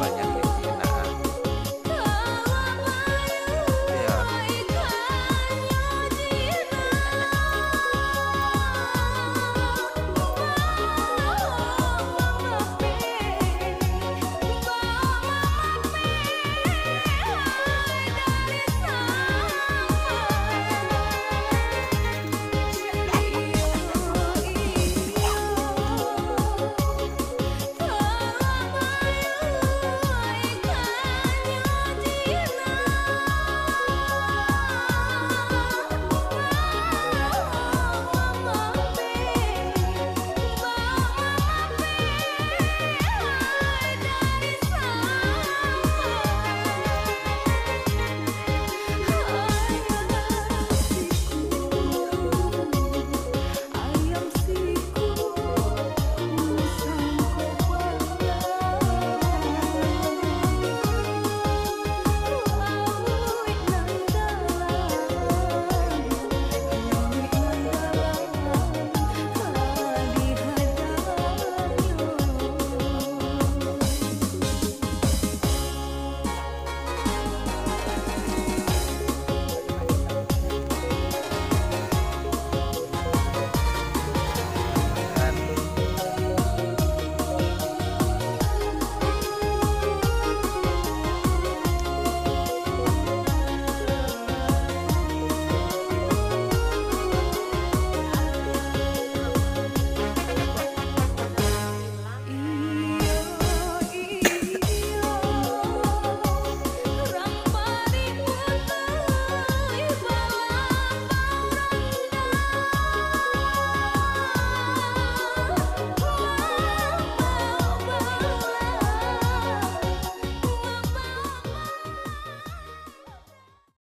Banyak.